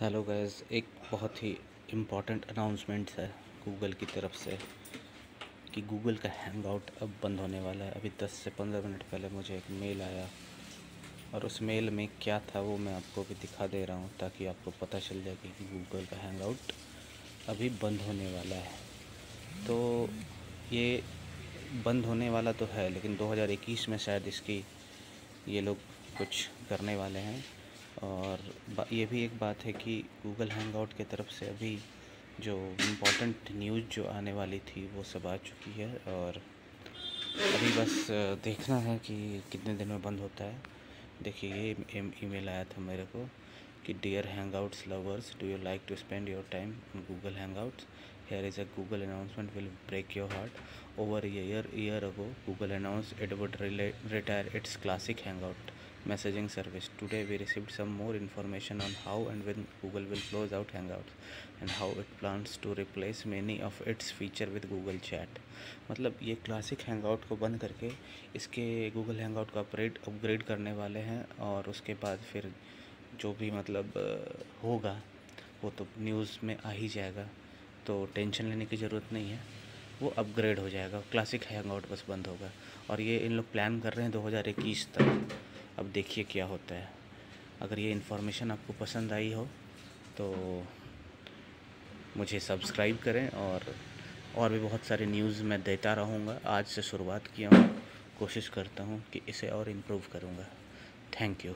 Hello guys एक बहुत ही इंपॉर्टेंट अनाउंसमेंट है गूगल की तरफ़ से कि गूगल का हैंग आउट अब बंद होने वाला है। अभी 10 से 15 मिनट पहले मुझे एक मेल आया और उस मेल में क्या था वो मैं आपको भी दिखा दे रहा हूँ ताकि आपको पता चल जाए कि गूगल का हैंग आउट अभी बंद होने वाला है। तो ये बंद होने वाला तो है, लेकिन 2021 में शायद इसकी ये लोग कुछ करने वाले हैं। और ये भी एक बात है कि गूगल हैंग आउट की तरफ़ से अभी जो इम्पोर्टेंट न्यूज़ जो आने वाली थी, वो सब आ चुकी है और अभी बस देखना है कि कितने दिन में बंद होता है। देखिए, ये ईमेल आया था मेरे को कि dear Hangouts lovers do you like to spend your time in Google Hangouts here is a Google announcement will break your heart over year year ago Google announce it would retire its classic Hangout messaging service. Today we received some more information on how and when Google will close out Hangouts and how it plans to replace many of its feature with Google Chat. मतलब ये classic hangout को बंद करके इसके Google Hangout का upgrade upgrade करने वाले हैं और उसके बाद फिर जो भी मतलब होगा वो तो न्यूज़ में आ ही जाएगा तो टेंशन लेने की ज़रूरत नहीं है वो अपग्रेड हो जाएगा क्लासिक हैंगआउट बस बंद होगा और ये इन लोग प्लान कर रहे हैं 2021 तक अब देखिए क्या होता है। अगर ये इन्फॉर्मेशन आपको पसंद आई हो तो मुझे सब्सक्राइब करें और और भी बहुत सारे न्यूज़ मैं देता रहूँगा। आज से शुरुआत किया हूँ। कोशिश करता हूँ कि इसे और इम्प्रूव करूँगा। Thank you